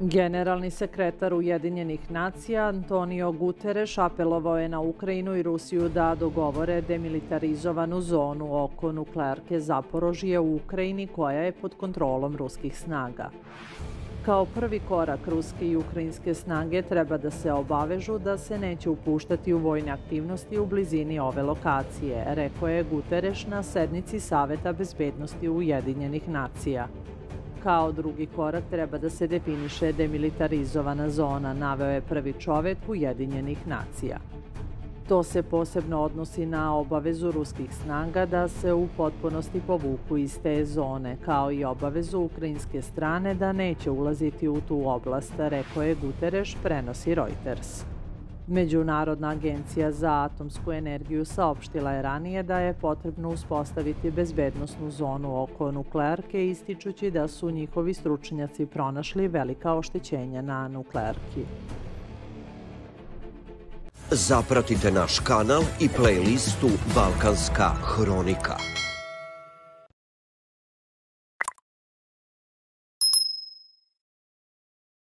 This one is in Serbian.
Generalni sekretar Ujedinjenih nacija Antonio Guterres apelovao je na Ukrajinu i Rusiju da dogovore demilitarizovanu zonu oko nuklearke Zaporožije u Ukrajini koja je pod kontrolom ruskih snaga. Kao prvi korak ruske i ukrajinske snage treba da se obavežu da se neće upuštati u vojne aktivnosti u blizini ove lokacije, rekao je Guterres na sednici Saveta bezbednosti Ujedinjenih nacija. Kao drugi korak treba da se definiše demilitarizovana zona, naveo je prvi čovek Ujedinjenih nacija. To se posebno odnosi na obavezu ruskih snaga da se u potpunosti povuku iz te zone, kao i obavezu ukrajinske strane da neće ulaziti u tu oblast, rekao je Guterres, prenosi Reuters. Međunarodna agencija za atomsku energiju saopštila je ranije da je potrebno uspostaviti bezbednostnu zonu oko nuklearke, ističući da su njihovi stručnjaci pronašli velika oštećenja na nuklearki. Zapratite naš kanal i playlistu Balkanska hronika.